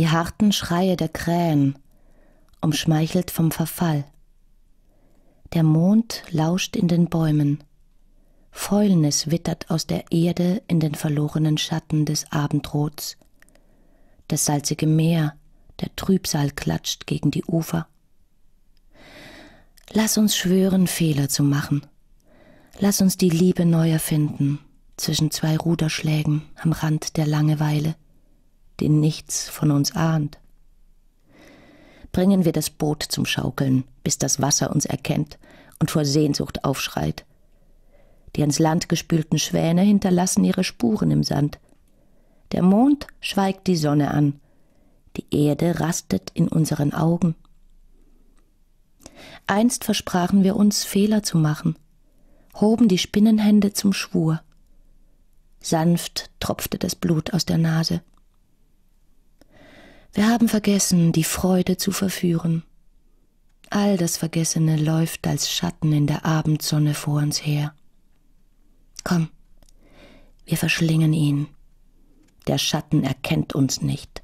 Die harten Schreie der Krähen, umschmeichelt vom Verfall. Der Mond lauscht in den Bäumen. Fäulnis wittert aus der Erde in den verlorenen Schatten des Abendrots. Das salzige Meer, der Trübsal klatscht gegen die Ufer. Lass uns schwören, Fehler zu machen. Lass uns die Liebe neu erfinden, zwischen zwei Ruderschlägen am Rand der Langeweile, den nichts von uns ahnt. Bringen wir das Boot zum Schaukeln, bis das Wasser uns erkennt und vor Sehnsucht aufschreit. Die ans Land gespülten Schwäne hinterlassen ihre Spuren im Sand. Der Mond schweigt die Sonne an, die Erde rastet in unseren Augen. Einst versprachen wir uns, Fehler zu machen, hoben die Spinnenhände zum Schwur. Sanft tropfte das Blut aus der Nase. Wir haben vergessen, die Freude zu verführen. All das Vergessene läuft als Schatten in der Abendsonne vor uns her. Komm, wir verschlingen ihn. Der Schatten erkennt uns nicht